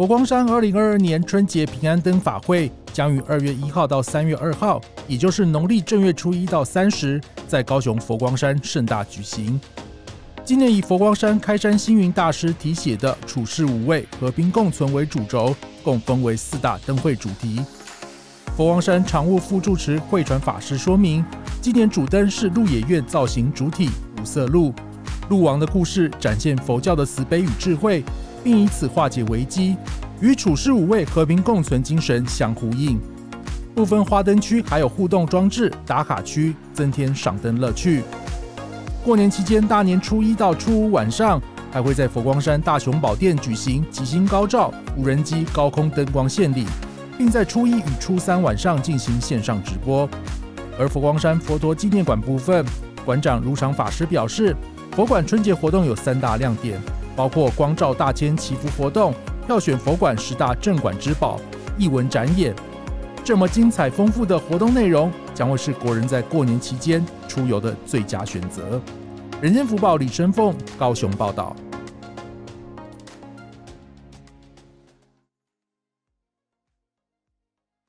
佛光山二零二二年春节平安灯法会将于二月一号到三月二号，也就是农历正月初一到三十，在高雄佛光山盛大举行。今年以佛光山开山星云大师题写的“处世无畏，和平共存”为主轴，共分为四大灯会主题。佛光山常务副住持慧传法师说明，今年主灯是鹿野苑造型主体五色鹿，鹿王的故事展现佛教的慈悲与智慧。并以此化解危机，与处世五味和平共存精神相呼应。部分花灯区还有互动装置、打卡区，增添赏灯乐趣。过年期间，大年初一到初五晚上，还会在佛光山大雄宝殿举行吉星高照、无人机高空灯光献礼，并在初一与初三晚上进行线上直播。而佛光山佛陀纪念馆部分，馆长如常法师表示，佛馆春节活动有三大亮点。包括光照大千祈福活动、票选佛馆十大镇馆之宝、艺文展演，这么精彩丰富的活动内容，将会是国人在过年期间出游的最佳选择。人间福报李生凤高雄报道。